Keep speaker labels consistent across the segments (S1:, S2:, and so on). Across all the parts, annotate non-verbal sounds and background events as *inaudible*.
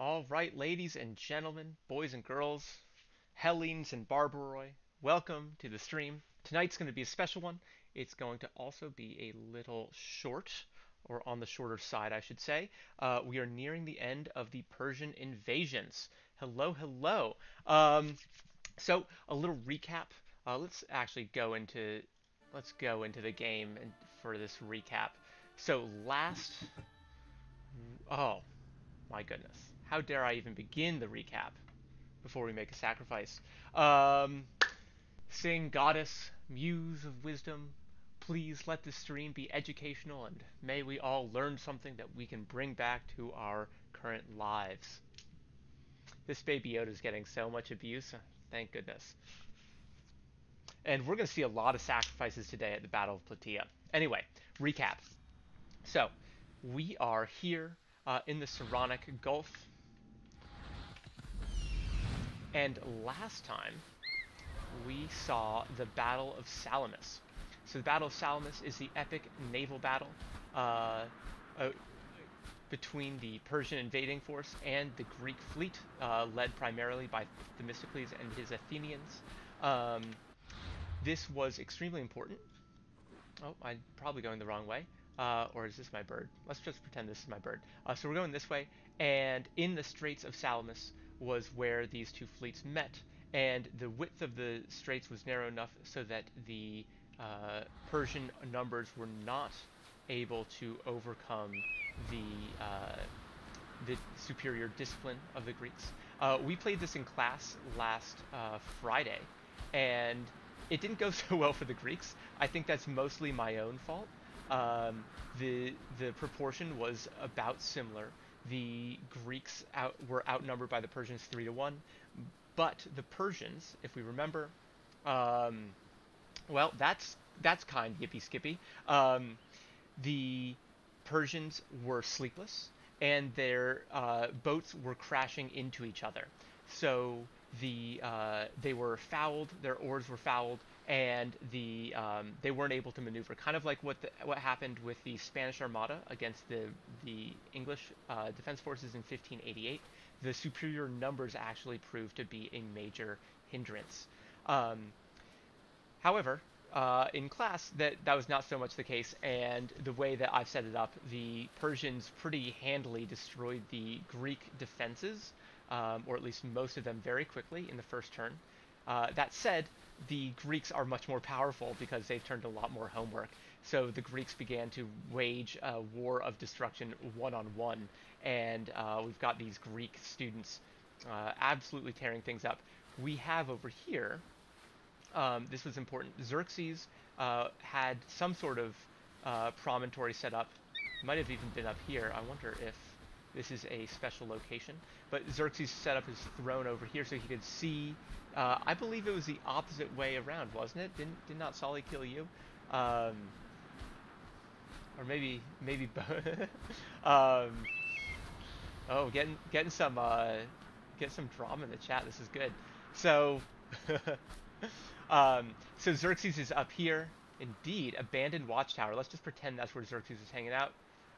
S1: All right, ladies and gentlemen, boys and girls, Hellenes and Barbaroi, welcome to the stream. Tonight's going to be a special one. It's going to also be a little short, or on the shorter side, I should say. Uh, we are nearing the end of the Persian invasions. Hello, hello. Um, so a little recap. Uh, let's actually go into let's go into the game and for this recap. So last, oh my goodness, how dare I even begin the recap before we make a sacrifice? Um, sing goddess, muse of wisdom, please let this stream be educational and may we all learn something that we can bring back to our current lives. This baby Yoda is getting so much abuse. Thank goodness. And we're going to see a lot of sacrifices today at the Battle of Plataea. Anyway, recap. So, we are here uh, in the Saronic Gulf. And last time, we saw the Battle of Salamis. So the Battle of Salamis is the epic naval battle uh, uh, between the Persian invading force and the Greek fleet, uh, led primarily by Themistocles and his Athenians. Um, this was extremely important. Oh, I'm probably going the wrong way. Uh, or is this my bird? Let's just pretend this is my bird. Uh, so we're going this way, and in the Straits of Salamis was where these two fleets met, and the width of the straits was narrow enough so that the uh, Persian numbers were not able to overcome the uh, the superior discipline of the Greeks. Uh, we played this in class last uh, Friday, and it didn't go *laughs* so well for the Greeks. I think that's mostly my own fault. Um, the the proportion was about similar. The Greeks out, were outnumbered by the Persians three to one, but the Persians, if we remember, um, well, that's that's kind yippee skippy. Um, the Persians were sleepless, and their uh, boats were crashing into each other. So the uh, they were fouled, their oars were fouled, and the um, they weren't able to maneuver. Kind of like what the, what happened with the Spanish Armada against the the English uh, defense forces in 1588. The superior numbers actually proved to be a major hindrance. Um, however, uh, in class, that that was not so much the case, and the way that I've set it up, the Persians pretty handily destroyed the Greek defenses um, or at least most of them very quickly in the first turn. Uh, that said, the Greeks are much more powerful because they've turned a lot more homework. So the Greeks began to wage a war of destruction one on one, and uh, we've got these Greek students uh, absolutely tearing things up. We have over here, um, this was important, Xerxes uh, had some sort of uh, promontory set up. Might have even been up here. I wonder if this is a special location. But Xerxes set up his throne over here so he could see. Uh, I believe it was the opposite way around, wasn't it? Didn't did not Solly kill you? Um, or maybe maybe *laughs* um, oh getting getting some uh, get some drama in the chat. This is good. So *laughs* um, so Xerxes is up here. Indeed, abandoned watchtower. Let's just pretend that's where Xerxes is hanging out.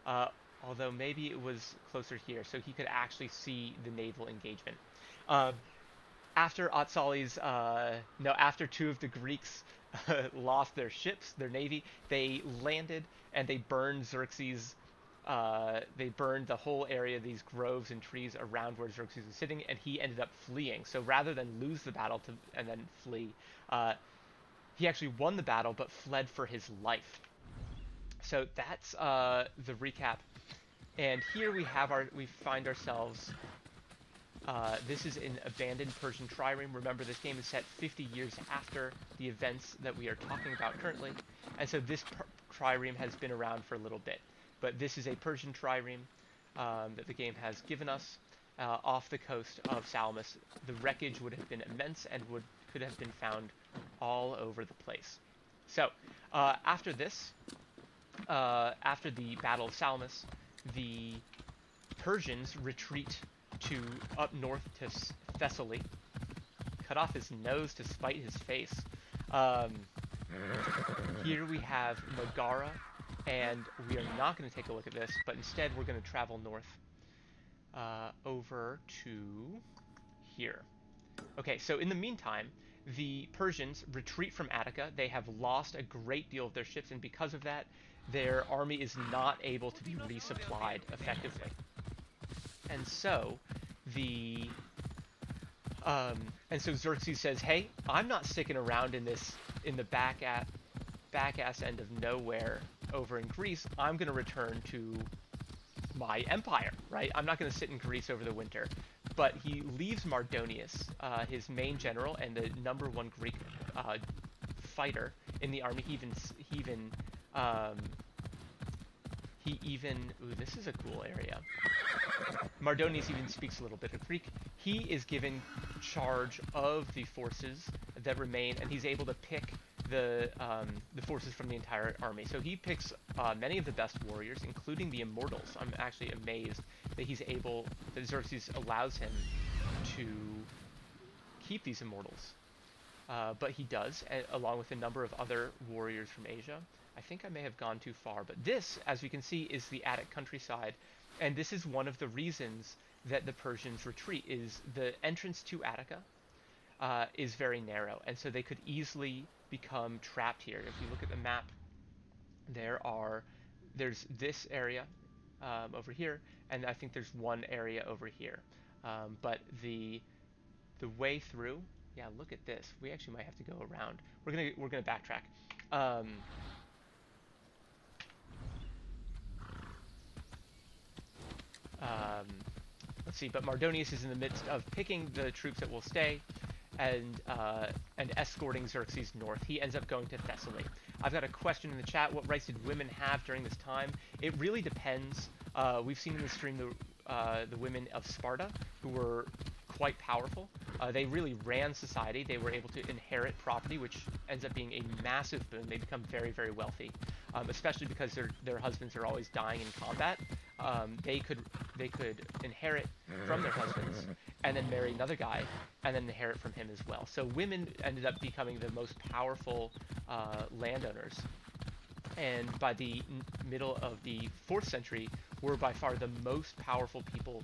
S1: Uh, although maybe it was closer here, so he could actually see the naval engagement. Um, after Atsali's, uh, no, after two of the Greeks *laughs* lost their ships, their navy, they landed and they burned Xerxes. Uh, they burned the whole area, these groves and trees around where Xerxes was sitting, and he ended up fleeing. So rather than lose the battle to, and then flee, uh, he actually won the battle but fled for his life. So that's uh, the recap and here we have our, we find ourselves, uh, this is an abandoned Persian trireme. Remember, this game is set 50 years after the events that we are talking about currently. And so this trireme has been around for a little bit. But this is a Persian trireme um, that the game has given us uh, off the coast of Salamis. The wreckage would have been immense and would could have been found all over the place. So, uh, after this, uh, after the Battle of Salamis, the Persians retreat to up north to Thessaly, cut off his nose to spite his face. Um, here we have Megara, and we are not going to take a look at this, but instead we're going to travel north. uh, over to here. Okay, so in the meantime, the Persians retreat from Attica. They have lost a great deal of their ships, and because of that, their army is not able to be resupplied effectively. And so, the um, and so Xerxes says, "Hey, I'm not sticking around in this in the back at back ass end of nowhere over in Greece. I'm going to return to my empire, right? I'm not going to sit in Greece over the winter." But he leaves Mardonius, uh, his main general and the number one Greek uh, fighter in the army. He even he even um, he even ooh, this is a cool area. Mardonius even speaks a little bit of Greek. He is given charge of the forces that remain, and he's able to pick the um, the forces from the entire army. So he picks uh, many of the best warriors, including the immortals. I'm actually amazed that he's able that Xerxes allows him to keep these immortals. Uh, but he does, along with a number of other warriors from Asia. I think I may have gone too far, but this, as we can see, is the Attic countryside, and this is one of the reasons that the Persians retreat. Is the entrance to Attica uh, is very narrow, and so they could easily become trapped here. If you look at the map, there are there's this area um, over here, and I think there's one area over here. Um, but the the way through, yeah, look at this. We actually might have to go around. We're gonna we're gonna backtrack. Um, um, let's see. But Mardonius is in the midst of picking the troops that will stay and uh, and escorting Xerxes north. He ends up going to Thessaly. I've got a question in the chat. What rights did women have during this time? It really depends. Uh, we've seen in the stream the uh, the women of Sparta who were quite powerful. Uh, they really ran society. They were able to inherit property, which ends up being a massive boon. They become very, very wealthy, um, especially because their their husbands are always dying in combat. Um, they could they could inherit from their husbands and then marry another guy and then inherit from him as well. So women ended up becoming the most powerful uh, landowners. And by the middle of the fourth century, were by far the most powerful people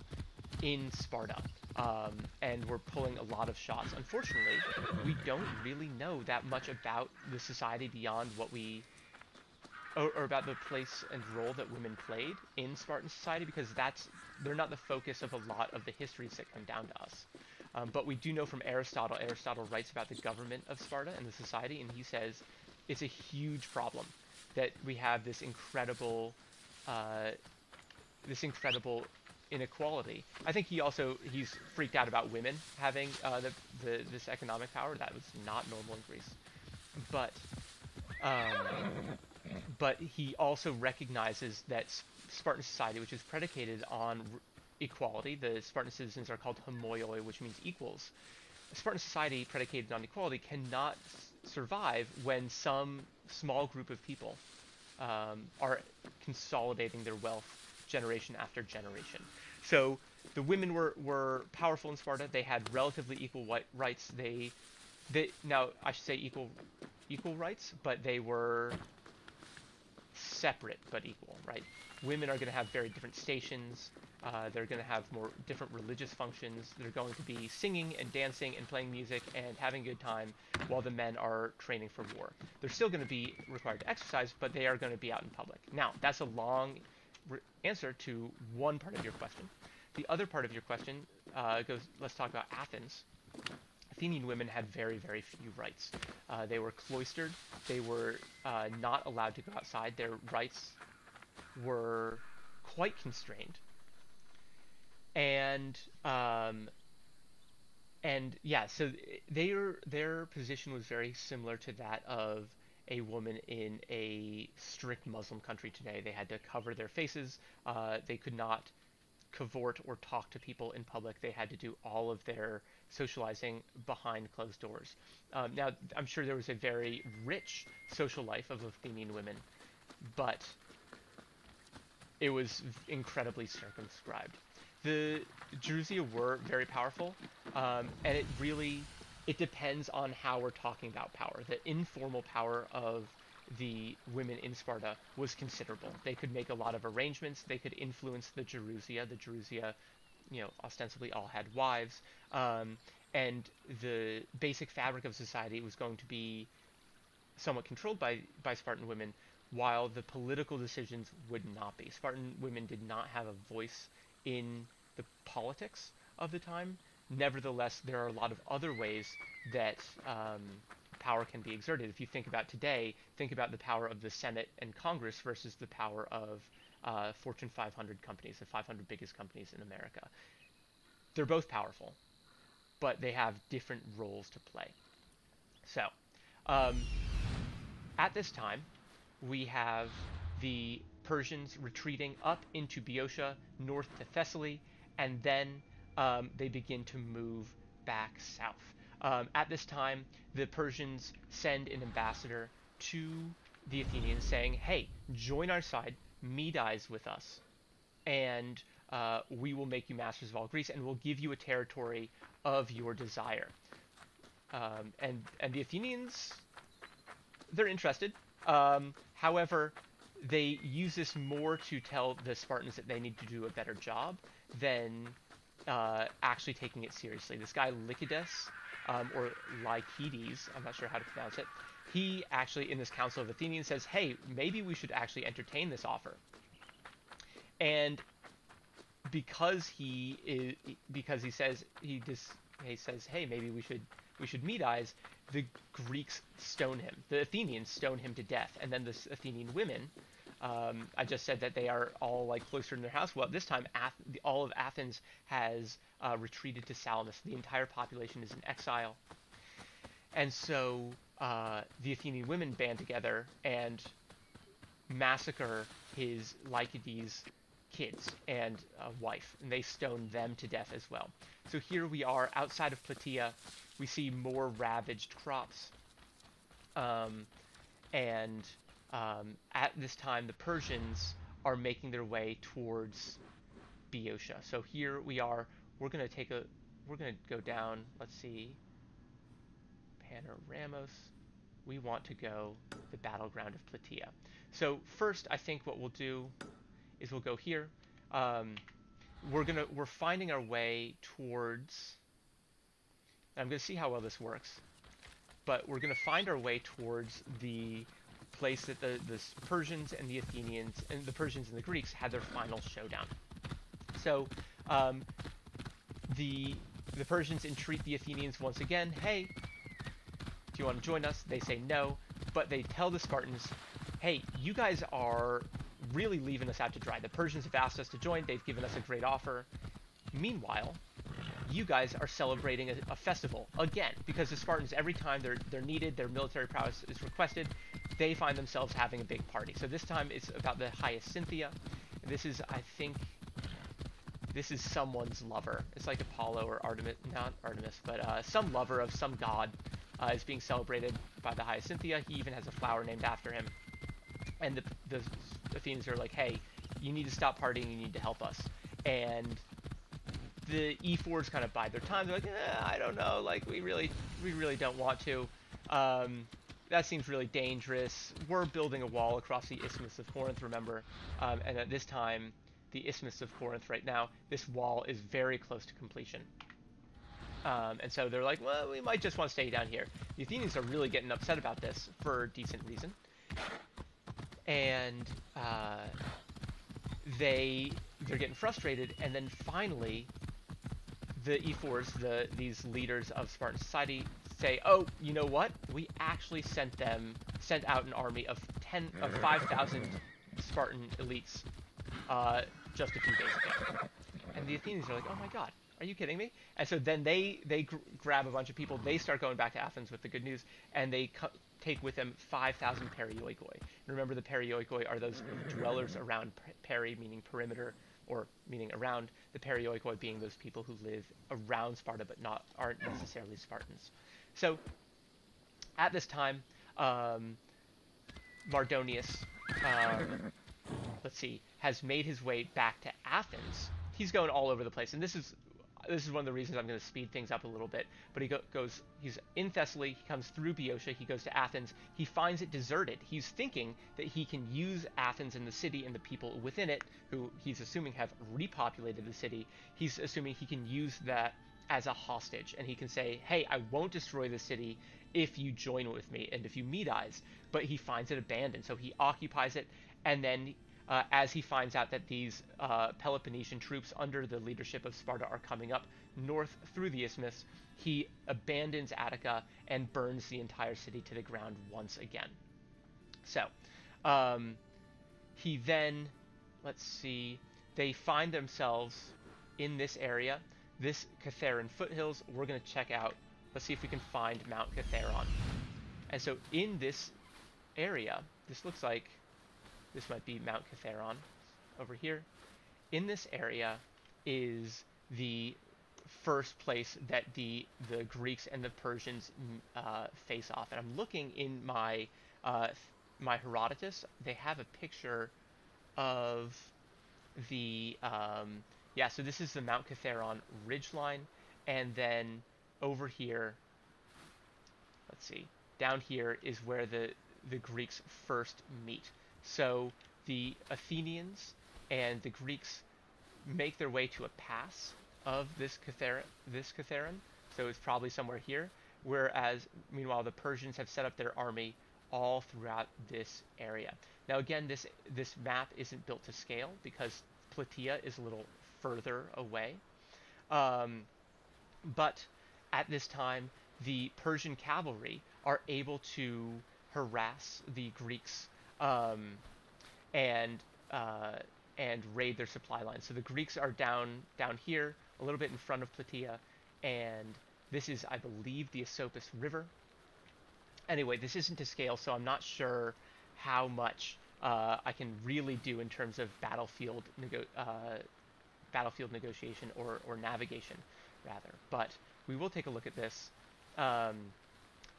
S1: in Sparta. Um, and were pulling a lot of shots. Unfortunately, we don't really know that much about the society beyond what we or, or, about the place and role that women played in Spartan society because that's they're not the focus of a lot of the histories that come down to us. Um, but we do know from Aristotle. Aristotle writes about the government of Sparta and the society, and he says it's a huge problem that we have this incredible, uh, this incredible inequality. I think he also he's freaked out about women having uh, the, the this economic power that was not normal in Greece, but. Um, but he also recognizes that Spartan society, which is predicated on equality, the Spartan citizens are called homoioi, which means equals. Spartan society predicated on equality cannot survive when some small group of people um, are consolidating their wealth generation after generation. So the women were, were powerful in Sparta. They had relatively equal rights. They, they now I should say equal equal rights, but they were separate but equal, right? Women are going to have very different stations. Uh, they're going to have more different religious functions. They're going to be singing and dancing and playing music and having a good time while the men are training for war. They're still going to be required to exercise, but they are going to be out in public. Now, that's a long answer to one part of your question. The other part of your question uh, goes, let's talk about Athens. Athenian women had very, very few rights. Uh, they were cloistered. They were uh, not allowed to go outside. Their rights were quite constrained. And um, and yeah, so their their position was very similar to that of a woman in a strict Muslim country today. They had to cover their faces. Uh, they could not cavort or talk to people in public. They had to do all of their socializing behind closed doors. Um, now, I'm sure there was a very rich social life of Athenian women, but it was incredibly circumscribed. The Gerousia were very powerful, um, and it really it depends on how we're talking about power. The informal power of the women in Sparta was considerable. They could make a lot of arrangements. They could influence the Gerousia. The Gerousia you know, ostensibly all had wives, um, and the basic fabric of society was going to be somewhat controlled by, by Spartan women, while the political decisions would not be. Spartan women did not have a voice in the politics of the time. Nevertheless, there are a lot of other ways that um, power can be exerted. If you think about today, think about the power of the Senate and Congress versus the power of uh, Fortune 500 companies, the 500 biggest companies in America. They're both powerful, but they have different roles to play. So, um, at this time, we have the Persians retreating up into Boeotia, north to Thessaly, and then um, they begin to move back south. Um, at this time, the Persians send an ambassador to the Athenians saying, hey, join our side, Medize with us, and uh, we will make you masters of all Greece, and we'll give you a territory of your desire. Um, and and the Athenians, they're interested. Um, however, they use this more to tell the Spartans that they need to do a better job than uh, actually taking it seriously. This guy Lycidas, um, or Lycides, I'm not sure how to pronounce it, he actually in this Council of Athenians says, hey, maybe we should actually entertain this offer. And because he is, because he says he just he says, hey, maybe we should we should Medize. The Greeks stone him. The Athenians stone him to death, and then the Athenian women. Um, I just said that they are all like closer in their house. Well, this time, Ath- all of Athens has uh, retreated to Salamis. The entire population is in exile, and so uh, the Athenian women band together and massacre his Lycides kids and a wife, and they stone them to death as well. So here we are outside of Plataea. We see more ravaged crops. Um, and um, at this time, the Persians are making their way towards Boeotia. So here we are. We're going to take a, we're going to go down, let's see, Panoramos we want to go the battleground of Plataea. So first, I think what we'll do is we'll go here. Um, we're gonna we're finding our way towards. I'm gonna see how well this works, but we're gonna find our way towards the place that the the Persians and the Athenians and the Persians and the Greeks had their final showdown. So um, the the Persians entreat the Athenians once again. Hey, you want to join us? They say no, but they tell the Spartans, hey, you guys are really leaving us out to dry. The Persians have asked us to join. They've given us a great offer. Meanwhile, you guys are celebrating a, a, festival again because the Spartans, every time they're they're needed, their military prowess is requested, they find themselves having a big party. So this time it's about the Hyacinthia. This is, I think, this is someone's lover. It's like Apollo or Artemis, not Artemis, but uh, some lover of some god uh, is being celebrated by the Hyacinthia. He even has a flower named after him. And the, the Athenians are like, hey, you need to stop partying, you need to help us. And the ephors kind of bide their time. They're like, eh, I don't know, like we really, we really don't want to. Um, that seems really dangerous. We're building a wall across the Isthmus of Corinth, remember? Um, and at this time, the Isthmus of Corinth right now, this wall is very close to completion. Um, and so they're like, well, we might just want to stay down here. The Athenians are really getting upset about this for a decent reason. And uh, they they're getting frustrated, and then finally, the ephors, the these leaders of Spartan society, say, "Oh, you know what? We actually sent them sent out an army of ten of *laughs* five thousand Spartan elites uh, just a few days ago." And the Athenians are like, "Oh my God, are you kidding me? And so then they they gr grab a bunch of people. They start going back to Athens with the good news, and they take with them 5,000 perioikoi. And remember, the perioikoi are those dwellers around peri, meaning perimeter, or meaning around. The perioikoi being those people who live around Sparta but not aren't necessarily Spartans. So at this time, um, Mardonius, um, let's see, has made his way back to Athens. He's going all over the place, and this is this is one of the reasons I'm going to speed things up a little bit. But he go, goes, he's in Thessaly, he comes through Boeotia, he goes to Athens, he finds it deserted. He's thinking that he can use Athens and the city and the people within it, who he's assuming have repopulated the city. He's assuming he can use that as a hostage, and he can say, "Hey, I won't destroy the city if you join with me and if you Medize." But he finds it abandoned, so he occupies it, and then uh, as he finds out that these uh, Peloponnesian troops under the leadership of Sparta are coming up north through the isthmus, he abandons Attica and burns the entire city to the ground once again. So, um, he then, let's see, they find themselves in this area, this Cithaeron foothills. We're going to check out, let's see if we can find Mount Cithaeron. And so in this area, this looks like this might be Mount Cithaeron over here. In this area is the first place that the the Greeks and the Persians mm, uh, face off. And I'm looking in my uh, my Herodotus. They have a picture of the um, yeah. So this is the Mount Cithaeron ridgeline, and then over here, let's see, down here is where the the Greeks first meet. So the Athenians and the Greeks make their way to a pass of this Cithaeron, this Cithaeron, so it's probably somewhere here. Whereas, meanwhile, the Persians have set up their army all throughout this area. Now, again, this this map isn't built to scale because Plataea is a little further away. Um, but at this time, the Persian cavalry are able to harass the Greeks um, and uh, and raid their supply lines. So the Greeks are down down here, a little bit in front of Plataea, and this is, I believe, the Asopus River. Anyway, this isn't to scale, so I'm not sure how much uh, I can really do in terms of battlefield nego- uh, battlefield negotiation or, or navigation, rather. But we will take a look at this. Um,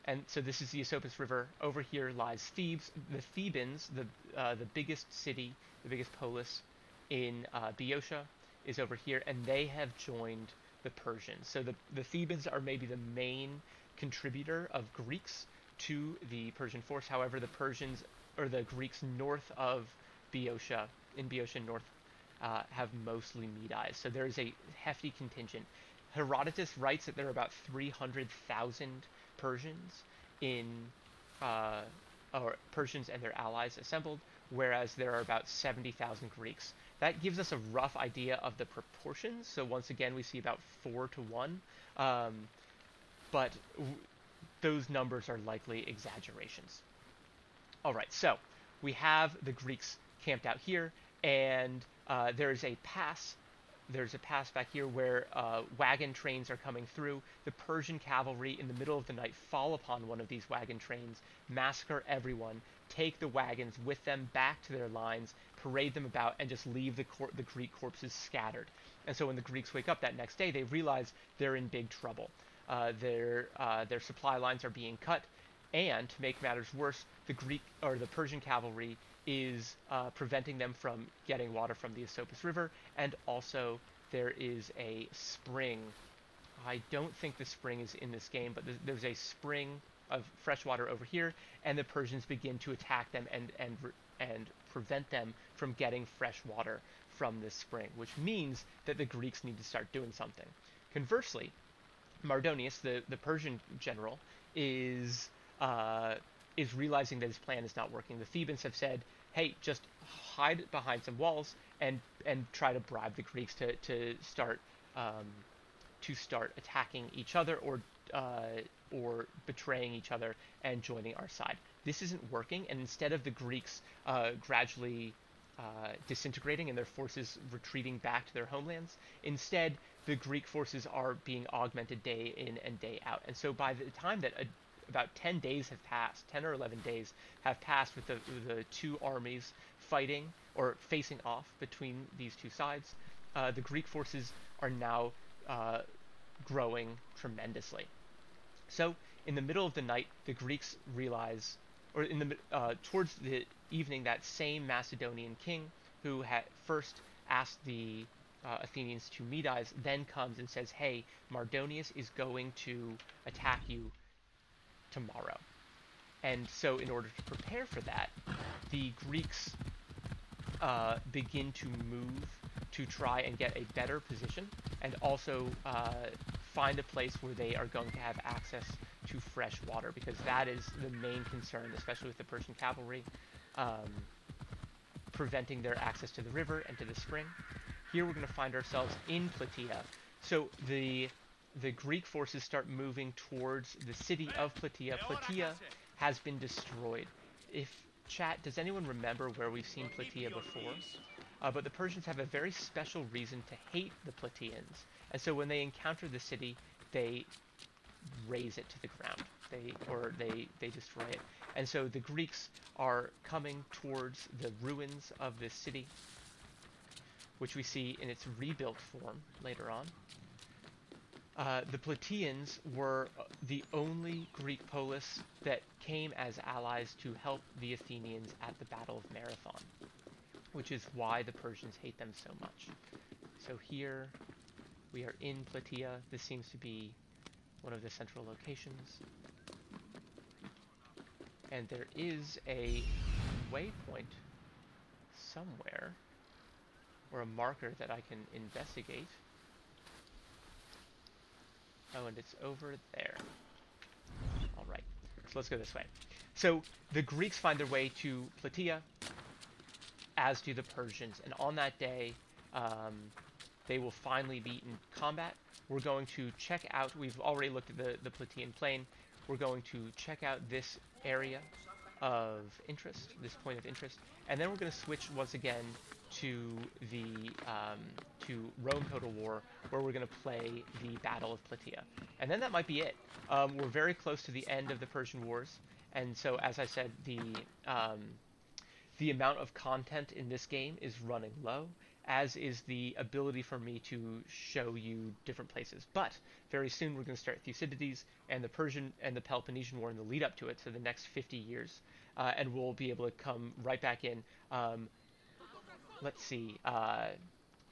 S1: and so this is the Asopus River. Over here lies Thebes. The Thebans, the uh, the biggest city, the biggest polis in uh, Boeotia, is over here, and they have joined the Persians. So the the Thebans are maybe the main contributor of Greeks to the Persian force. However, the Persians or the Greeks north of Boeotia, in Boeotia North, uh, have mostly Medized. So there is a hefty contingent. Herodotus writes that there are about 300,000 Persians in uh, or Persians and their allies assembled, whereas there are about 70,000 Greeks. That gives us a rough idea of the proportions. So once again, we see about four to one, um, but those numbers are likely exaggerations. All right, so we have the Greeks camped out here, and uh, there is a pass there's a pass back here where uh, wagon trains are coming through. The Persian cavalry in the middle of the night fall upon one of these wagon trains, massacre everyone, take the wagons with them back to their lines, parade them about, and just leave the, cor- the Greek corpses scattered. And so when the Greeks wake up that next day, they realize they're in big trouble. Uh, their uh, their supply lines are being cut, and to make matters worse, the Greek or the Persian cavalry is uh, preventing them from getting water from the Asopus River, and also there is a spring. I don't think the spring is in this game, but there's a spring of fresh water over here, and the Persians begin to attack them and and and prevent them from getting fresh water from this spring, which means that the Greeks need to start doing something. Conversely, Mardonius, the, the Persian general, is uh, is realizing that his plan is not working. The Thebans have said, hey, just hide behind some walls and and try to bribe the Greeks to to start um, to start attacking each other or uh, or betraying each other and joining our side. This isn't working, and instead of the Greeks uh, gradually uh, disintegrating and their forces retreating back to their homelands, instead the Greek forces are being augmented day in and day out. And so by the time that a about 10 days have passed, 10 or 11 days have passed with the, the two armies fighting or facing off between these two sides. Uh, the Greek forces are now uh, growing tremendously. So, in the middle of the night, the Greeks realize, or in the uh, towards the evening, that same Macedonian king who had first asked the uh, Athenians to Medize then comes and says, hey, Mardonius is going to attack you tomorrow. And so, in order to prepare for that, the Greeks uh, begin to move to try and get a better position and also uh, find a place where they are going to have access to fresh water because that is the main concern, especially with the Persian cavalry, um, preventing their access to the river and to the spring. Here we're going to find ourselves in Plataea. So the the Greek forces start moving towards the city of Plataea. Plataea has been destroyed. If chat, does anyone remember where we've seen Plataea before? Uh, but the Persians have a very special reason to hate the Plataeans. And so when they encounter the city, they raze it to the ground. They or they they destroy it. And so the Greeks are coming towards the ruins of this city, which we see in its rebuilt form later on. Uh, the Plataeans were uh, the only Greek polis that came as allies to help the Athenians at the Battle of Marathon, which is why the Persians hate them so much. So here we are in Plataea. This seems to be one of the central locations. And there is a waypoint somewhere, or a marker that I can investigate. Oh, and it's over there. Alright, so let's go this way. So, the Greeks find their way to Plataea, as do the Persians, and on that day, um, they will finally be in combat. We're going to check out, we've already looked at the, the Plataean plain, we're going to check out this area of interest, this point of interest, and then we're going to switch once again to the um, to Rome Total War, where we're going to play the Battle of Plataea, and then that might be it. Um, we're very close to the end of the Persian Wars, and so as I said, the um, the amount of content in this game is running low, as is the ability for me to show you different places. But very soon we're going to start Thucydides and the Persian and the Peloponnesian War in the lead up to it, so the next 50 years, uh, and we'll be able to come right back in. Um, let's see, uh,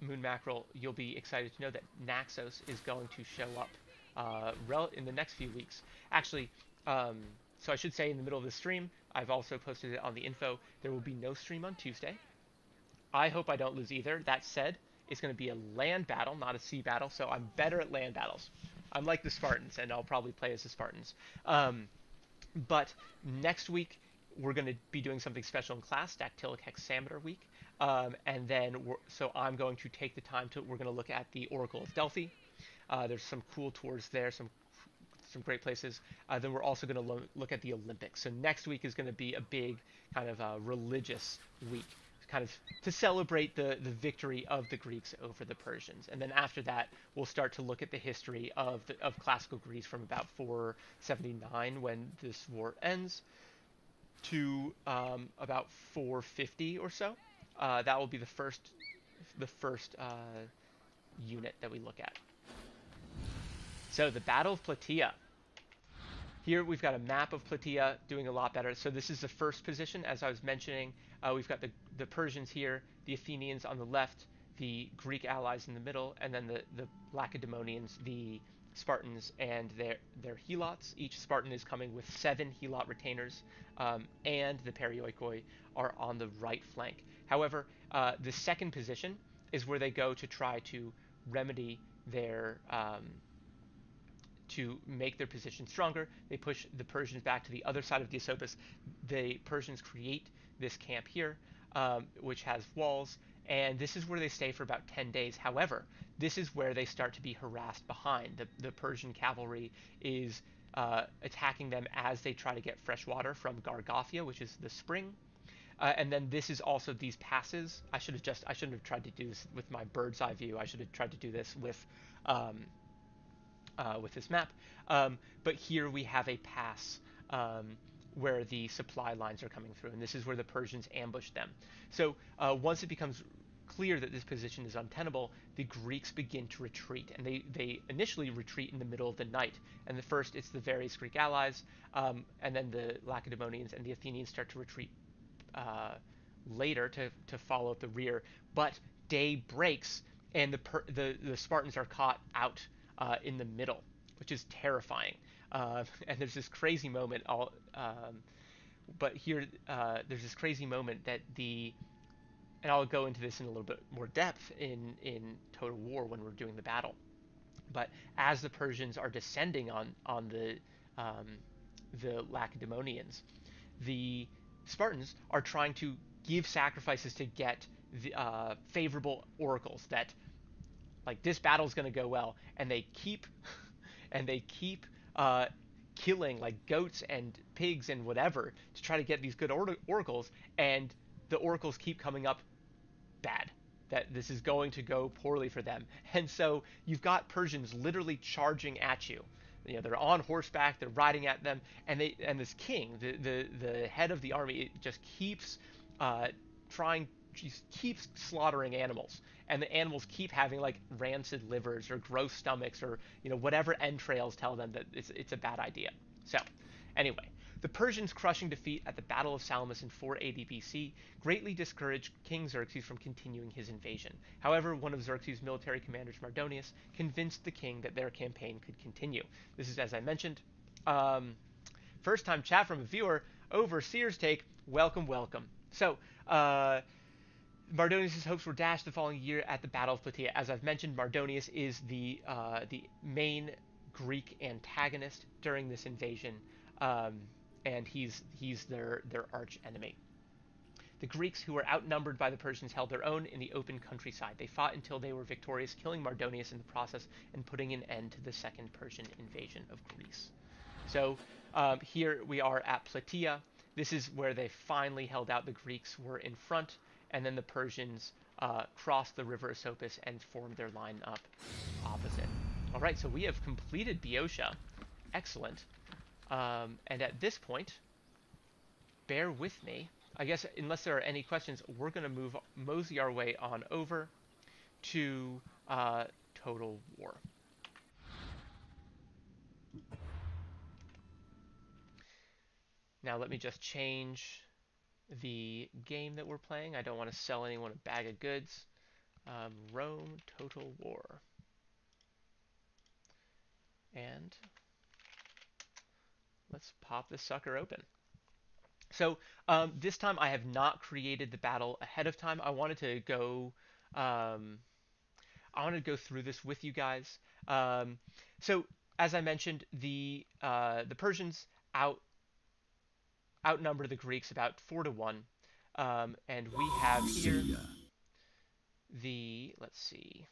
S1: Moon Mackerel, you'll be excited to know that Naxos is going to show up uh, in the next few weeks. Actually, um, so I should say in the middle of the stream, I've also posted it on the info. There will be no stream on Tuesday. I hope I don't lose either. That said, it's going to be a land battle, not a sea battle, so I'm better at land battles. I'm like the Spartans, and I'll probably play as the Spartans. Um, but next week, we're going to be doing something special in class, Dactylic Hexameter Week. Um, and then, so I'm going to take the time to, we're going to look at the Oracle of Delphi. Uh, there's some cool tours there, some some great places. Uh, then we're also going to lo- look at the Olympics. So next week is going to be a big kind of uh, religious week, kind of to celebrate the the victory of the Greeks over the Persians. And then after that, we'll start to look at the history of the, of classical Greece from about 479 when this war ends to um, about 450 or so. Uh, that will be the first the first uh, unit that we look at. So the Battle of Plataea. Here we've got a map of Plataea doing a lot better. So this is the first position, as I was mentioning. Uh, we've got the, the Persians here, the Athenians on the left, the Greek allies in the middle, and then the, the Lacedaemonians, the Spartans, and their, their helots. Each Spartan is coming with seven helot retainers, um, and the Perioikoi are on the right flank. However, uh, the second position is where they go to try to remedy their um, to make their position stronger. They push the Persians back to the other side of the Asopus. The Persians create this camp here, um, which has walls, and this is where they stay for about 10 days. However, this is where they start to be harassed behind. The, the Persian cavalry is uh, attacking them as they try to get fresh water from Gargaphia, which is the spring. Uh, and then this is also these passes. I should have just I shouldn't have tried to do this with my bird's eye view. I should have tried to do this with um, uh, with this map. Um, but here we have a pass um, where the supply lines are coming through, and this is where the Persians ambushed them. So uh, once it becomes clear that this position is untenable, the Greeks begin to retreat, and they, they initially retreat in the middle of the night. And the first, it's the various Greek allies, um, and then the Lacedaemonians and the Athenians start to retreat uh, later to, to follow up the rear. But day breaks, and the per, the the Spartans are caught out uh, in the middle, which is terrifying. Uh, *laughs* and there's this crazy moment. All, um, but here uh, there's this crazy moment that the and I'll go into this in a little bit more depth in in Total War when we're doing the battle. But as the Persians are descending on on the um, the Lacedaemonians, the Spartans are trying to give sacrifices to get the uh, favorable oracles that like this battle's going to go well, and they keep *laughs* and they keep uh, killing like goats and pigs and whatever to try to get these good or- oracles, and the oracles keep coming up bad. That this is going to go poorly for them, and so you've got Persians literally charging at you. You know, they're on horseback, they're riding at them, and they and this king, the the, the head of the army, just keeps uh, trying, just keeps slaughtering animals, and the animals keep having like rancid livers or gross stomachs or you know whatever entrails tell them that it's it's a bad idea. So, anyway, the Persians' crushing defeat at the Battle of Salamis in 480 BC greatly discouraged King Xerxes from continuing his invasion. However, one of Xerxes' military commanders, Mardonius, convinced the king that their campaign could continue. This is, as I mentioned, um, first time chat from a viewer. Overseer's take. Welcome, welcome. So, uh, Mardonius' hopes were dashed the following year at the Battle of Plataea. As I've mentioned, Mardonius is the uh, the main Greek antagonist during this invasion. Um, and he's he's their their arch enemy. The Greeks, who were outnumbered by the Persians, held their own in the open countryside. They fought until they were victorious, killing Mardonius in the process and putting an end to the second Persian invasion of Greece. So um, here we are at Plataea. This is where they finally held out. The Greeks were in front, and then the Persians uh, crossed the river Asopus and formed their line up opposite. All right, so we have completed Boeotia. Excellent. Um, and at this point, bear with me. I guess unless there are any questions, we're going to move mosey our way on over to uh, Total War. Now let me just change the game that we're playing. I don't want to sell anyone a bag of goods. Um, Rome Total War. And Let's pop this sucker open. So um, this time I have not created the battle ahead of time. I wanted to go, um, I wanted to go through this with you guys. Um, so as I mentioned, the uh, the Persians out outnumber the Greeks about four to one, um, and we have here the let's see.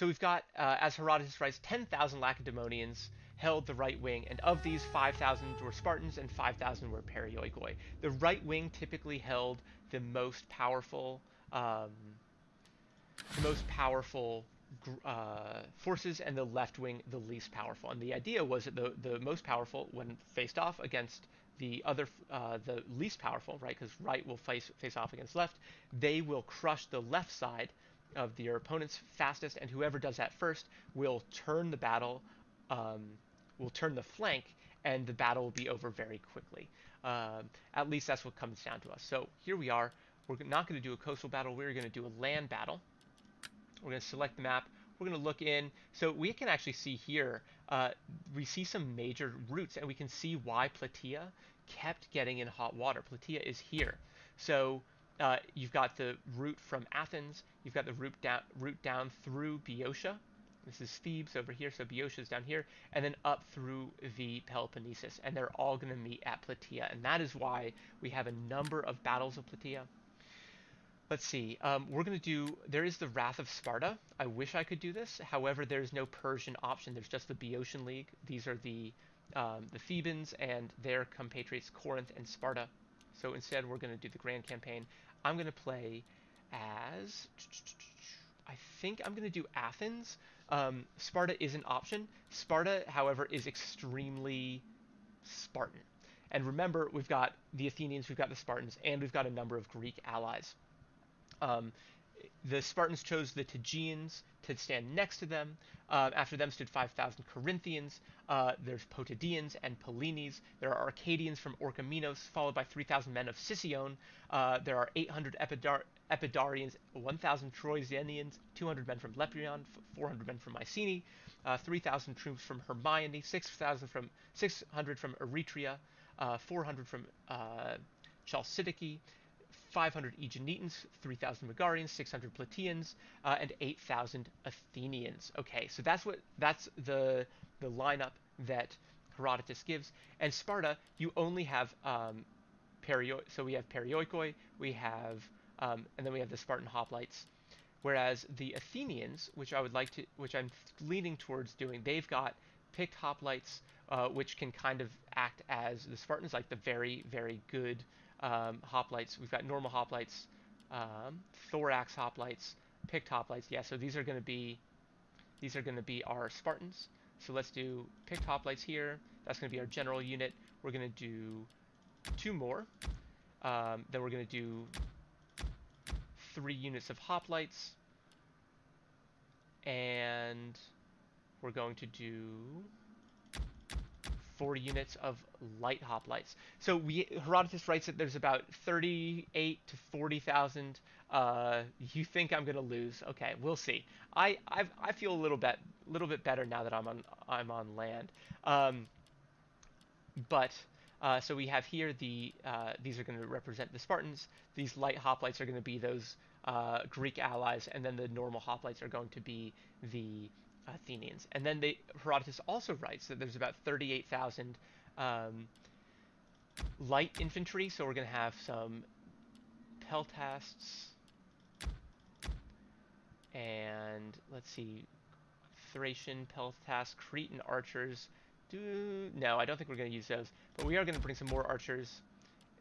S1: So we've got, uh, as Herodotus writes, 10,000 Lacedaemonians held the right wing, and of these, 5,000 were Spartans and 5,000 were Perioikoi. The right wing typically held the most powerful, um, the most powerful uh, forces, and the left wing the least powerful. And the idea was that the the most powerful, when faced off against the other, uh, the least powerful, right? Because right will face face off against left, they will crush the left side of your opponent's fastest, and whoever does that first will turn the battle, um, will turn the flank, and the battle will be over very quickly. Um, at least that's what comes down to us. So here we are. We're not going to do a coastal battle. We're going to do a land battle. We're going to select the map. We're going to look in. So we can actually see here, uh, we see some major routes, and we can see why Plataea kept getting in hot water. Plataea is here. So uh, you've got the route from Athens. You've got the route down, route down through Boeotia. This is Thebes over here, so Boeotia is down here, and then up through the Peloponnesus, and they're all going to meet at Plataea, and that is why we have a number of battles of Plataea. Let's see. Um, we're going to do. There is the Wrath of Sparta. I wish I could do this. However, there's no Persian option. There's just the Boeotian League. These are the um, the Thebans and their compatriots Corinth and Sparta. So instead, we're going to do the Grand Campaign. I'm going to play as, I think I'm going to do Athens. Um, Sparta is an option. Sparta, however, is extremely Spartan. And remember, we've got the Athenians, we've got the Spartans, and we've got a number of Greek allies. Um, the Spartans chose the Tegeans to stand next to them. Uh, after them stood 5,000 Corinthians. Uh, there's Potidæans and Pellines. There are Arcadians from Orchomenos, followed by 3,000 men of Sicyon. Uh, there are 800 Epidar- Epidaurians, 1,000 Troezenians, 200 men from Lepion, 400 men from Mycenae, uh, 3,000 troops from Hermione, 6,000 from 600 from Eretria, uh, 400 from uh, Chalcidice, 500 Aeginetans, 3,000 Megarians, 600 Plataeans, uh, and 8,000 Athenians. Okay, so that's what that's the the lineup that Herodotus gives. And Sparta, you only have um, perio- so we have Perioikoi, we have um, and then we have the Spartan hoplites. Whereas the Athenians, which I would like to, which I'm leaning towards doing, they've got picked hoplites, uh, which can kind of act as the Spartans, like the very, very good um, hoplites. We've got normal hoplites, um, thorax hoplites, picked hoplites. Yeah, so these are going to be these are going to be our Spartans. So let's do picked hoplites here. That's going to be our general unit. We're going to do two more. Um, then we're going to do three units of hoplites. And we're going to do 40 units of light hoplites. So we Herodotus writes that there's about 38 to 40,000. Uh, you think I'm gonna lose? Okay, we'll see. I I've, i feel a little bit a little bit better now that I'm on I'm on land. Um, but uh, so we have here the uh, these are going to represent the Spartans. These light hoplites are going to be those uh, Greek allies, and then the normal hoplites are going to be the Athenians. And then they, Herodotus also writes that there's about 38,000 um, light infantry, so we're going to have some peltasts, and let's see, Thracian peltasts, Cretan archers. Do no, I don't think we're going to use those, but we are going to bring some more archers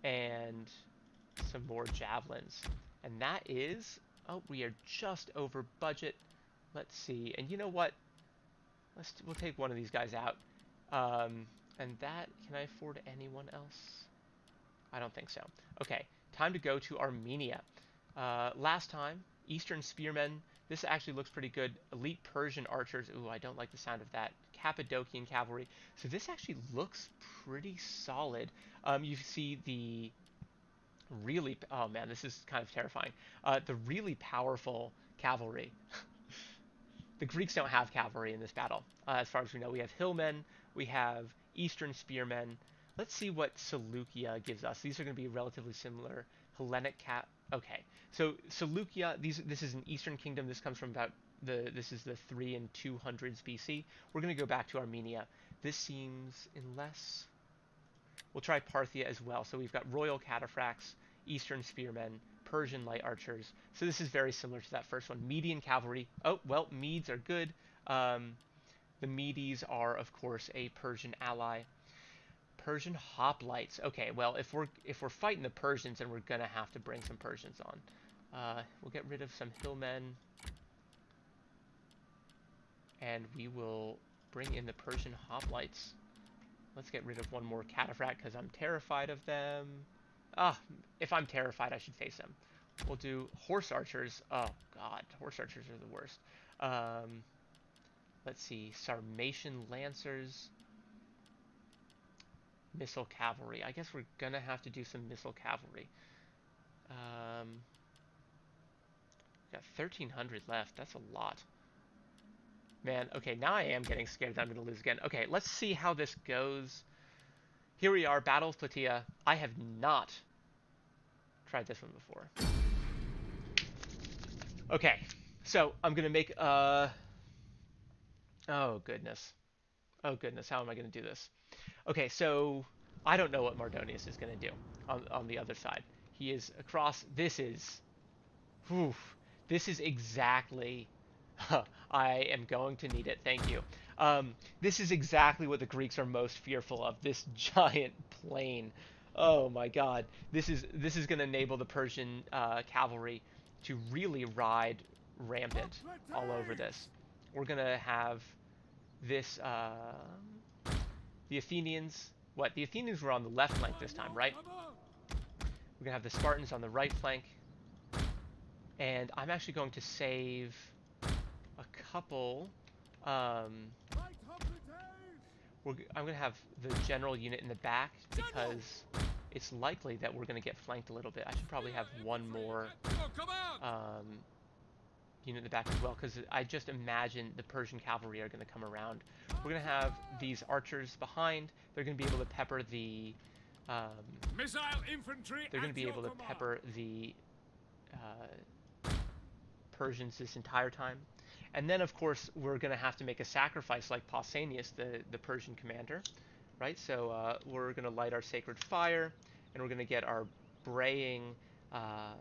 S1: and some more javelins, and that is oh, we are just over budget. Let's see. And you know what? Let's we'll take one of these guys out. Um, and that can I afford anyone else? I don't think so. Okay, time to go to Armenia. Uh, last time, Eastern Spearmen. This actually looks pretty good. Elite Persian archers. Ooh, I don't like the sound of that. Cappadocian cavalry. So this actually looks pretty solid. Um, you see the really, oh man, this is kind of terrifying. Uh, the really powerful cavalry. *laughs* the Greeks don't have cavalry in this battle. Uh, as far as we know, we have hillmen, we have eastern spearmen. Let's see what Seleucia gives us. These are going to be relatively similar. Hellenic cat. Okay, so Seleucia. These this is an eastern kingdom. This comes from about the. This is the three and two hundreds BC. We're going to go back to Armenia. This seems unless we'll try Parthia as well. So we've got royal cataphracts, eastern spearmen, Persian light archers. So this is very similar to that first one. Median cavalry. Oh, well, Medes are good. Um, the Medes are, of course, a Persian ally. Persian hoplites. Okay, well, if we're if we're fighting the Persians, then we're gonna have to bring some Persians on. Uh, we'll get rid of some hillmen, and we will bring in the Persian hoplites. Let's get rid of one more cataphract because I'm terrified of them. Ah, if I'm terrified, I should face them. We'll do horse archers. Oh, God. Horse archers are the worst. Um, let's see. Sarmatian lancers. Missile cavalry. I guess we're going to have to do some missile cavalry. Um, got 1,300 left. That's a lot. Man, okay, now I am getting scared that I'm going to lose again. Okay, let's see how this goes. Here we are, Battle of Plataea. I have not tried this one before. Okay, so I'm going to make a... Uh, oh, goodness. Oh, goodness, how am I going to do this? Okay, so I don't know what Mardonius is going to do on, on the other side. He is across... This is... Whew, this is exactly... *laughs* I am going to need it, thank you. Um, this is exactly what the Greeks are most fearful of, this *laughs* giant plain. Oh my god. This is this is going to enable the Persian uh, cavalry to really ride rampant all over this. We're going to have this, uh, the Athenians, what, the Athenians were on the left flank this time, right? We're going to have the Spartans on the right flank. and I'm actually going to save a couple. Um, we're, I'm going to have the general unit in the back because it's likely that we're going to get flanked a little bit. I should probably have one more um, unit in the back as well because I just imagine the Persian cavalry are going to come around. We're going to have these archers behind. They're going to be able to pepper the. Um,
S2: Missile infantry.
S1: they're going to be able to pepper the uh, Persians this entire time. And then, of course, we're going to have to make a sacrifice like Pausanias, the, the Persian commander, right? So uh, we're going to light our sacred fire, and we're going to get our braying uh,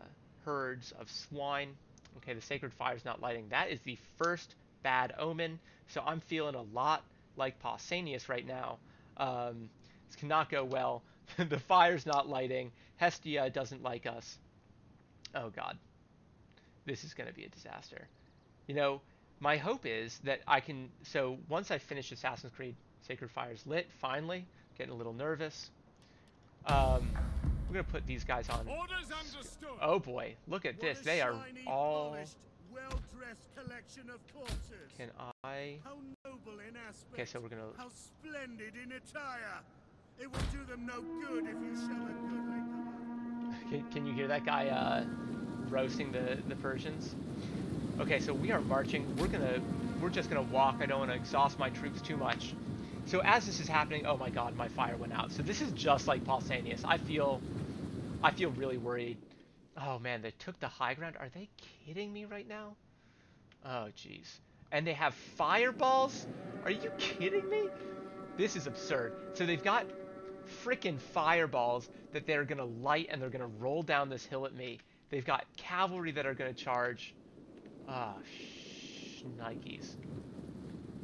S1: herds of swine. Okay, the sacred fire is not lighting. That is the first bad omen. So I'm feeling a lot like Pausanias right now. Um, this cannot go well. *laughs* the fire's not lighting. Hestia doesn't like us. Oh god. This is going to be a disaster. You know, my hope is that I can. So once I finish Assassin's Creed Sacred Fire's lit, finally, getting a little nervous. Um, we're gonna put these guys on.
S2: Orders understood.
S1: Oh boy, look at this. They are all.
S3: well-dressed collection of corpses.
S1: Can I?
S3: How noble in aspect.
S1: Okay, so we're gonna.
S3: How splendid in attire. It will do them no good if you shove a goodly
S1: Can, can you hear that guy uh, roasting the the Persians? Okay, so we are marching. We're gonna. We're just gonna walk. I don't want to exhaust my troops too much. So as this is happening, oh my God, my fire went out. So this is just like Pausanias. I feel. I feel really worried. Oh man, they took the high ground. Are they kidding me right now? Oh jeez. And they have fireballs? Are you kidding me? This is absurd. So they've got freaking fireballs that they're gonna light and they're gonna roll down this hill at me. They've got cavalry that are gonna charge. Ah, Nikes.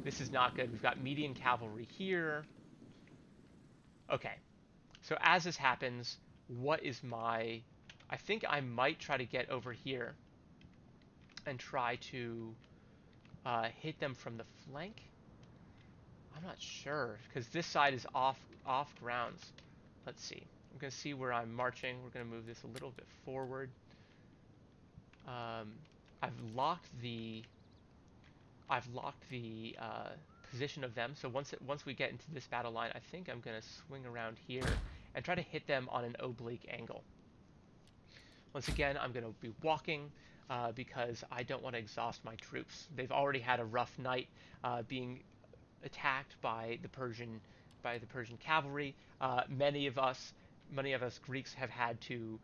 S1: This is not good. We've got median cavalry here. Okay. So as this happens, what is my... I think I might try to get over here and try to uh, hit them from the flank. I'm not sure because this side is off off grounds. Let's see. I'm gonna see where I'm marching. We're gonna move this a little bit forward. Um, I've locked the I've locked the uh, position of them. So once it, once we get into this battle line, I think I'm gonna swing around here and try to hit them on an oblique angle. Once again, I'm gonna be walking uh, because I don't want to exhaust my troops. They've already had a rough night uh, being attacked by the Persian by the Persian cavalry. Uh, many of us, many of us Greeks have had to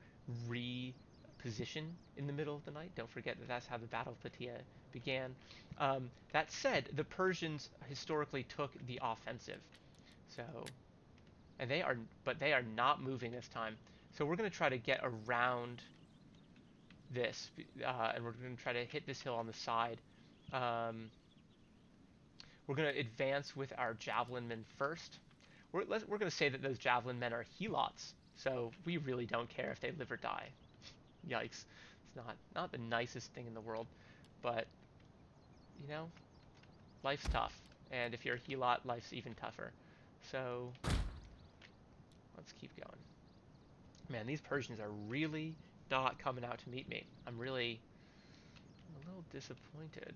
S1: reposition in the middle of the night. Don't forget that that's how the Battle of Plataea began. Um, that said, the Persians historically took the offensive, so and they are, but they are not moving this time. So we're going to try to get around this, uh, and we're going to try to hit this hill on the side. Um, we're going to advance with our javelin men first. We're, we're going to say that those javelin men are helots, so we really don't care if they live or die. Yikes. It's not, not the nicest thing in the world, but, you know, life's tough. And if you're a helot, life's even tougher. So, let's keep going. Man, these Persians are really not coming out to meet me. I'm really a little disappointed.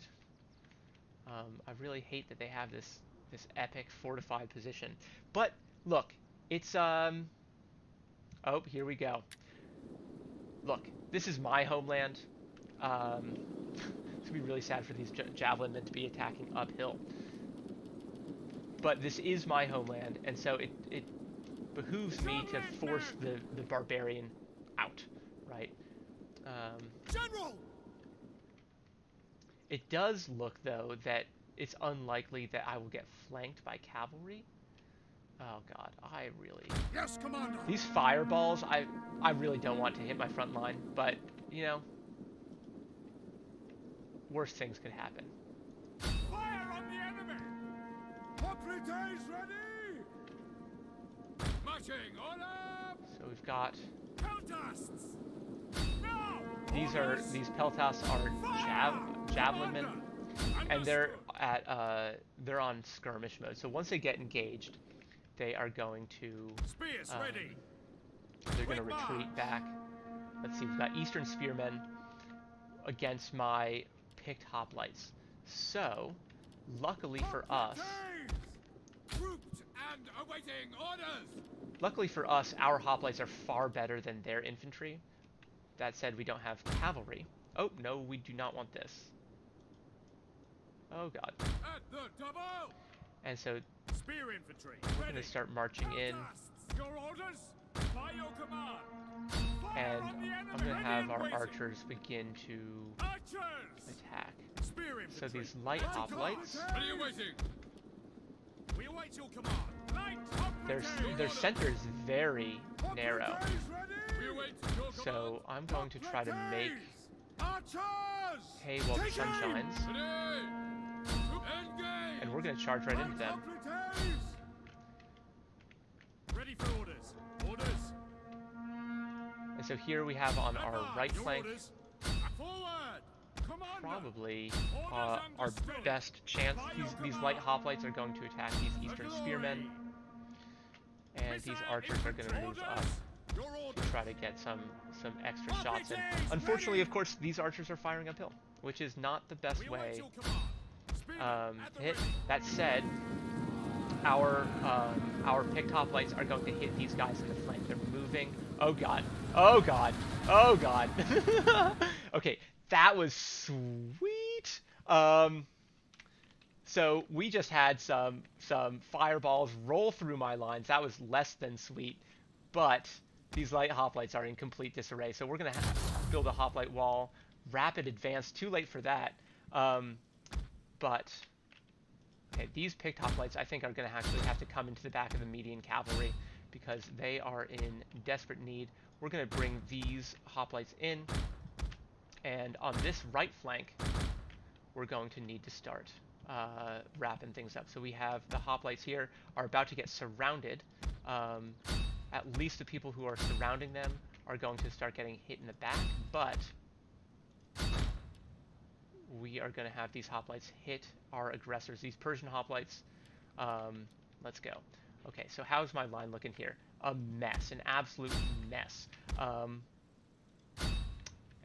S1: Um, I really hate that they have this this epic fortified position. But look, it's um. Oh, here we go. Look, this is my homeland. Um, *laughs* it's gonna be really sad for these javelin men to be attacking uphill. But this is my homeland, and so it it behooves me to force the the barbarian out, right? Um,
S3: General!
S1: It does look, though, that it's unlikely that I will get flanked by cavalry. Oh god, I really...
S3: Yes, Commander!
S1: These fireballs, I, I really don't want to hit my front line, but, you know, worse things could happen.
S2: Fire on the enemy!
S3: Hoplites ready!
S2: Marching, order!
S1: So we've got...
S3: Peltasts!
S1: These are, these peltasts are jav, javelin men, and they're at, uh, they're on skirmish mode. So once they get engaged, they are going to,
S2: Spears
S1: um,
S2: ready!
S1: they're going to retreat back. Let's see, we've got Eastern Spearmen. against my picked hoplites. So, luckily for us,
S2: Grouped and awaiting orders.
S1: luckily for us, our hoplites are far better than their infantry. That said, we don't have cavalry. Oh, no, we do not want this. Oh god.
S2: At the double.
S1: And so
S3: Spear infantry.
S1: we're
S3: Ready.
S1: gonna start marching in,
S2: Outcasts, Your orders. By your command.
S1: And I'm gonna have our archers begin to
S2: Archers.
S1: attack.
S3: Spear.
S1: So these light
S3: Ready.
S1: hoplites,
S2: Ready and waiting.
S3: We await your command.
S2: Light
S1: their their center is very narrow.
S2: We await your.
S1: So I'm going to try to make
S3: Archers.
S1: hay while the sun
S3: aim.
S1: shines,
S2: Ready. Engage.
S1: And we're gonna charge right into them.
S3: Ready for orders. Orders.
S1: And so here we have on our right flank
S3: orders.
S2: Forward. Commander.
S1: probably uh, our best chance. These, these light hoplites are going to attack these eastern spearmen, and these archers are going to move up to try to get some some extra shots in. Unfortunately, of course, these archers are firing uphill, which is not the best way
S3: your command. Spear
S1: um, hit. That said, our um, our picked hoplites are going to hit these guys in the flank. They're moving. Oh god. Oh god. Oh god. *laughs* okay, that was sweet. Um, so we just had some some fireballs roll through my lines. That was less than sweet, but these light hoplites are in complete disarray. So we're gonna have to build a hoplite wall. Rapid advance. Too late for that. Um, but okay, these picked hoplites I think are gonna actually have to come into the back of the median cavalry because they are in desperate need. We're gonna bring these hoplites in, and on this right flank, we're going to need to start uh, wrapping things up. So we have the hoplites here are about to get surrounded. Um, at least the people who are surrounding them are going to start getting hit in the back, but we are going to have these hoplites hit our aggressors, these Persian hoplites. Um, let's go. Okay, so how's my line looking here? A mess, an absolute mess. Um,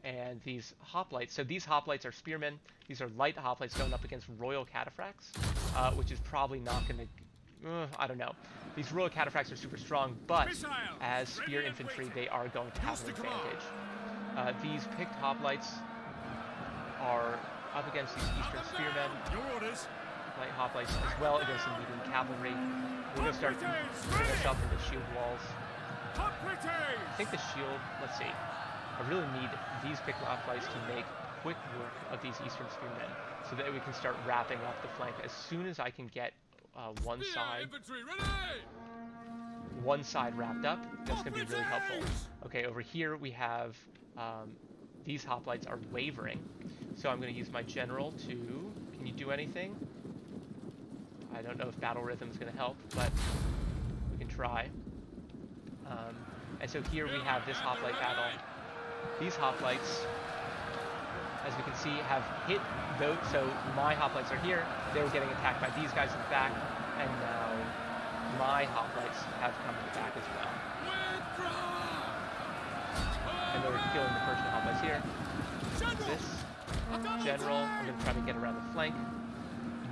S1: and these hoplites, so these hoplites are spearmen. These are light hoplites going up against royal cataphracts, uh, which is probably not going to, uh, I don't know. These royal cataphracts are super strong, but
S2: Missiles,
S1: as spear infantry, they are going to have an advantage. Uh, these picked hoplites are up against these eastern spearmen,
S3: Your orders.
S1: light hoplites, as well against the median cavalry. We're going to start putting us up into shield walls. I think the shield, let's see. I really need these picked hoplites to make quick work of these eastern spearmen so that we can start wrapping up the flank as soon as I can get uh, one
S2: Spear
S1: side one side wrapped up, that's going to be really helpful. Okay, over here we have um, these hoplites are wavering, so I'm going to use my general to. Can you do anything? I don't know if battle rhythm is going to help, but we can try. Um, and so here we have this hoplite battle. These hoplites, as we can see, have hit those. So my hoplites are here. They were getting attacked by these guys in the back, and now my hoplites have come in the back as well. And they're killing the Persian hoplites here. This general, I'm going to try to get around the flank.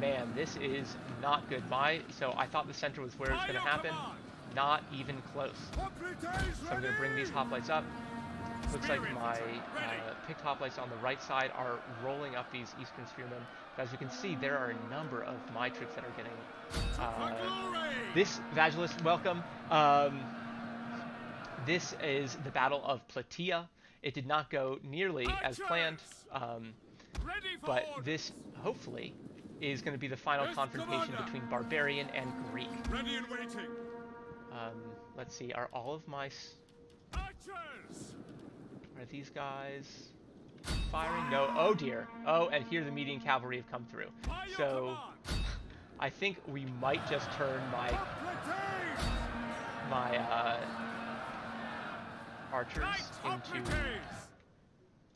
S1: Man, this is not good. My so I thought the center was where it was going to happen. Not even close. So I'm going to bring these hoplites up. Looks like my uh, picked hoplites on the right side are rolling up these eastern spearmen. But as you can see, there are a number of my troops that are getting uh, this Vagilis, welcome. Um, this is the Battle of Plataea. It did not go nearly as planned, um, but this hopefully is going to be the final confrontation between barbarian and Greek.
S2: Ready and waiting.
S1: Um, let's see, are all of my are these guys firing? No. Oh dear. Oh, and here the median cavalry have come through. So. *laughs* I think we might just turn my my uh, archers into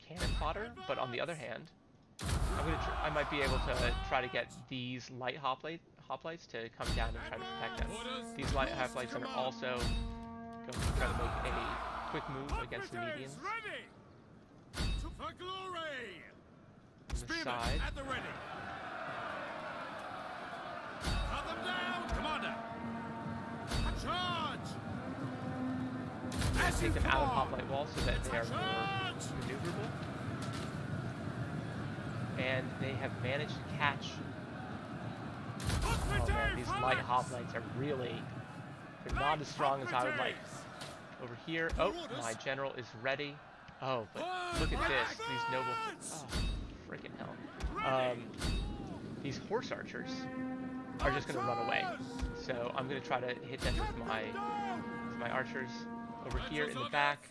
S1: cannon fodder, but on the other hand, I'm gonna tr- I might be able to try to get these light hoplite hoplites to come down and try to protect them. These light hoplites are also going to try to make a quick move against the medians.
S2: For glory! Spearmen
S1: side.
S2: at the ready. Cut them down, Commander. A charge! You
S1: Take them out of hoplite wall so that they are more maneuverable. And they have managed to catch. Oh man, these light hoplites are really. They're not as strong as I would like. Over here. Oh, my general is ready. Oh, but look at this. These noble. Oh, freaking hell. Um, these horse archers are just going to run away. So I'm going to try to hit them with my with my archers over here in the back.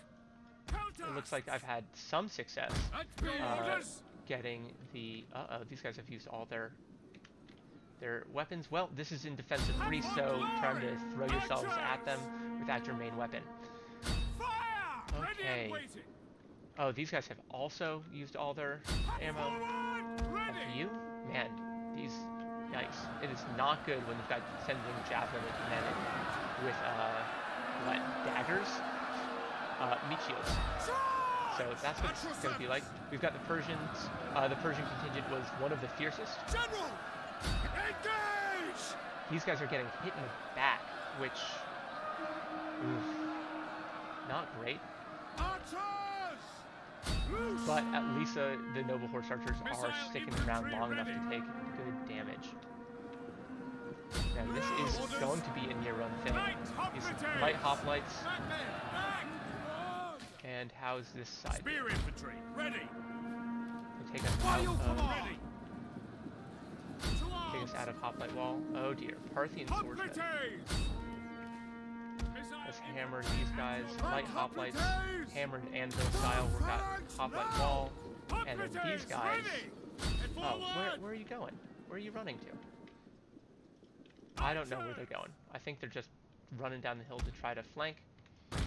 S1: It looks like I've had some success uh, getting the. Uh oh, these guys have used all their their weapons. Well, this is in defensive three, so trying to throw yourselves at them without your main weapon. Okay. Oh, these guys have also used all their ammo. You, man, these yikes! It is not good when you've got sending javelin and with uh, what daggers, uh, meat shields. So that's what it's going to be like. We've got the Persians. Uh, the Persian contingent was one of the fiercest.
S2: General! Engage!
S1: These guys are getting hit in the back, which, oof, not great.
S2: Archers!
S1: But at least uh, the noble horse archers are sticking around long enough to take good damage. Now this is going to be a near-run thing.
S2: Light
S1: These light hoplites,
S2: Back men, back! Forward!
S1: and how's this side?
S2: Spear infantry, ready!
S1: Take us out of? Take us out of hoplite wall. Oh dear, Parthian swordsmen. Let's hammer these guys. Light hoplites,
S2: Hoplites!
S1: hammer and anvil style. We've got hoplite wall, and then these guys. Oh, where, where are you going? Where are you running to? I don't know where they're going. I think they're just running down the hill to try to flank.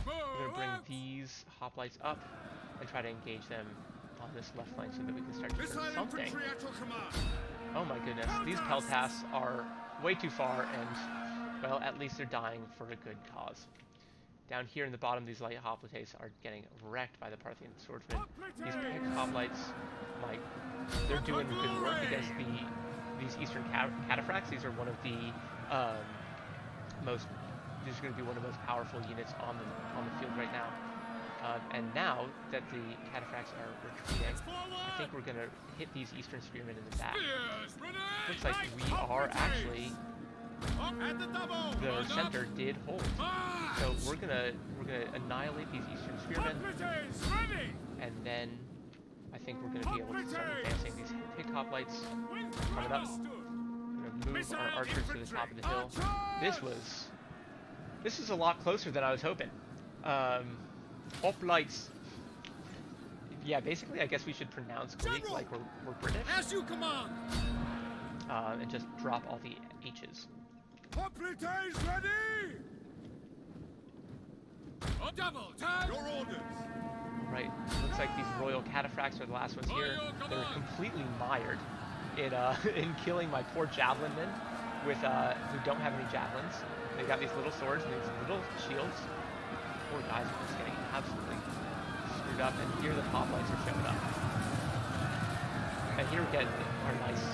S1: We're gonna bring these hoplites up and try to engage them on this left flank so that we can start to turn something.
S2: infantry at your command!
S1: Oh my goodness, these peltasts are way too far and, well, at least they're dying for a good cause. Down here in the bottom, these light hoplites are getting wrecked by the Parthian swordsmen. These hoplites, my, they're doing good work against the these eastern cat- cataphracts. These are one of the um, most. These are going to be one of the most powerful units on the on the field right now. Um, and now that the cataphracts are retreating, I think we're going to hit these eastern spearmen in the back. Looks like we are actually
S2: the
S1: the
S2: Hold up!
S1: center did hold. So we're gonna we're gonna annihilate these eastern spearmen, and then think we're gonna be able to start advancing these pick hoplites.
S2: Wind
S1: Coming up.
S2: understood.
S1: We're gonna move
S2: Missile
S1: our archers to the top of the hill.
S2: infantry,
S1: This was this is a lot closer than I was hoping. Um, lights. Yeah, basically, I guess we should pronounce Greek
S2: General!
S1: like we're, we're British,
S2: As you command!
S1: uh, and just drop all the H's.
S2: Hoplites ready! A double time! Your orders!
S1: Right. Looks like these royal cataphracts are the last ones here. They're completely mired in uh *laughs* in killing my poor javelin men with uh who don't have any javelins. They got these little swords and these little shields. Poor guys are just getting absolutely screwed up. And here the hoplites are showing up. And here we get our nice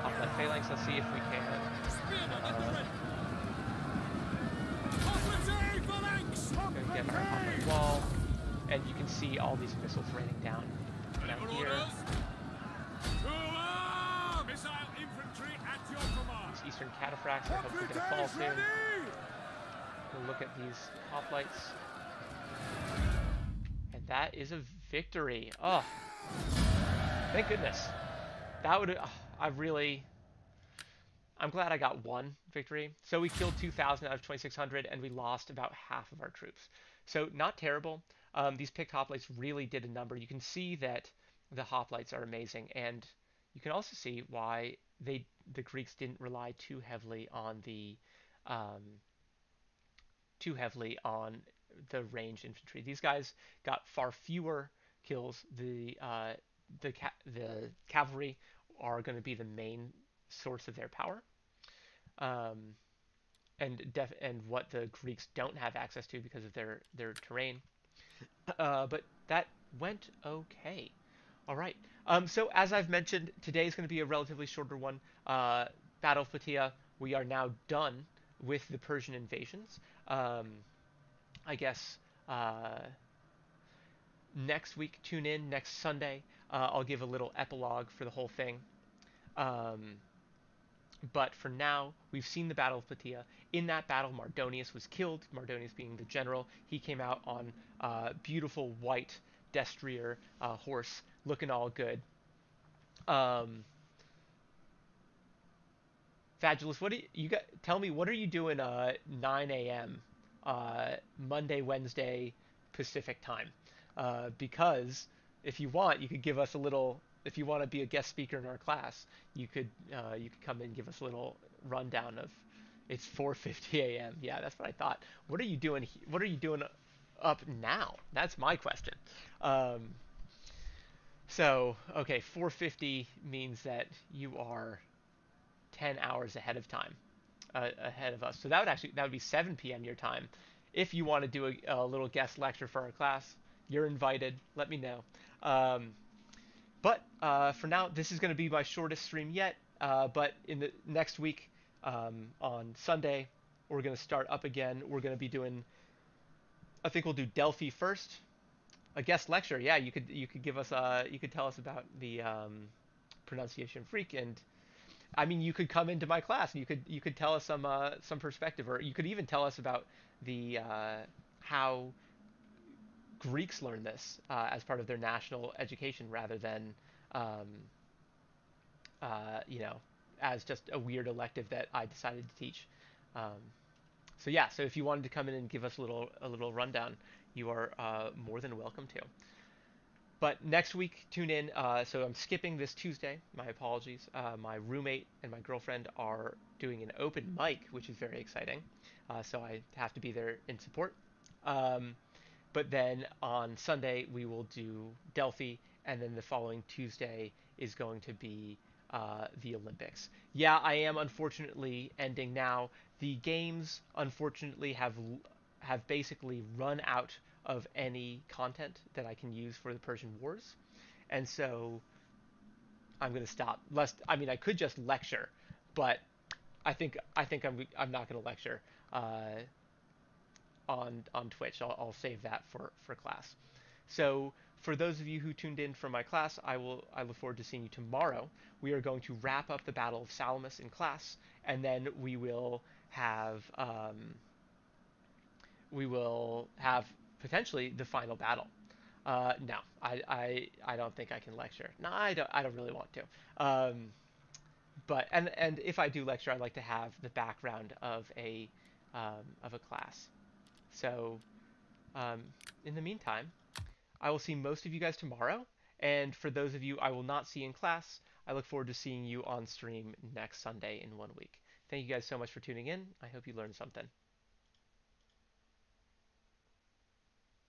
S1: hoplite phalanx. Let's see if we can.
S2: Spearmen at the
S1: Uh,
S2: ready! Hoplite phalanx!
S1: Gonna get our hoplite wall, and you can see all these missiles raining down down here.
S2: orders? To arms! Missile infantry at your command!
S1: These eastern cataphracts are hopefully gonna fall
S2: Hoplites
S1: soon. We'll look at these hoplites. And that is a victory. Oh, thank goodness. That would, uh, I really, I'm glad I got one victory. So we killed 2,000 out of 2,600 and we lost about half of our troops. So not terrible. Um, these picked hoplites really did a number. You can see that the hoplites are amazing and you can also see why they the Greeks didn't rely too heavily on the um, too heavily on the ranged infantry. These guys got far fewer kills. The uh, the ca- the cavalry are going to be the main source of their power, um, and def- and what the Greeks don't have access to because of their their terrain. Uh, but that went okay. All right. Um, so as I've mentioned, today is going to be a relatively shorter one. Uh, Battle of we are now done with the Persian invasions. Um, I guess uh, next week, tune in next Sunday. Uh, I'll give a little epilogue for the whole thing. Um, but for now, we've seen the Battle of Plataea. In that battle, Mardonius was killed. Mardonius being the general, he came out on uh, beautiful white destrier uh, horse, looking all good. Um, Fadulous, what do you, you, got? Tell me, what are you doing? Uh, 9 a.m. Uh, Monday, Wednesday, Pacific time. Uh, because if you want, you could give us a little. If you want to be a guest speaker in our class, you could uh, you could come and give us a little rundown of. It's 4:50 a.m. Yeah, that's what I thought. What are you doing? What are you doing up now? That's my question. Um, so okay, 4:50 means that you are 10 hours ahead of time, uh, ahead of us. So that would actually that would be 7 p.m. your time. If you want to do a, a little guest lecture for our class, you're invited. Let me know. Um, but uh, for now, this is going to be my shortest stream yet. Uh, but in the next week, um, on Sunday, we're going to start up again. We're going to be doing. I think we'll do Delphi first. A guest lecture. Yeah, you could you could give us uh you could tell us about the um, pronunciation freak and I mean, you could come into my class and you could you could tell us some uh, some perspective, or you could even tell us about the uh, how Greeks learn this uh, as part of their national education, rather than um, uh, you know as just a weird elective that I decided to teach. Um, so yeah, so if you wanted to come in and give us a little a little rundown, you are uh, more than welcome to. But next week, tune in. Uh, so I'm skipping this Tuesday. My apologies. Uh, my roommate and my girlfriend are doing an open mic, which is very exciting. Uh, so I have to be there in support. Um, but then on Sunday, we will do Delphi. And then the following Tuesday is going to be uh, the Olympics. Yeah, I am unfortunately ending now. The games, unfortunately, have have basically run out of any content that I can use for the Persian Wars, and so I'm going to stop. Lest I mean I could just lecture, but I think I think I'm I'm not going to lecture uh, on on Twitch. I'll, I'll save that for for class. So for those of you who tuned in for my class, I will I look forward to seeing you tomorrow. We are going to wrap up the Battle of Salamis in class, and then we will have um, we will have potentially the final battle. Uh, no, I, I, I don't think I can lecture. No, I don't. I don't really want to. Um, but and and if I do lecture, I'd like to have the background of a um, of a class. So, um, in the meantime, I will see most of you guys tomorrow. And for those of you I will not see in class, I look forward to seeing you on stream next Sunday in one week. Thank you guys so much for tuning in. I hope you learned something.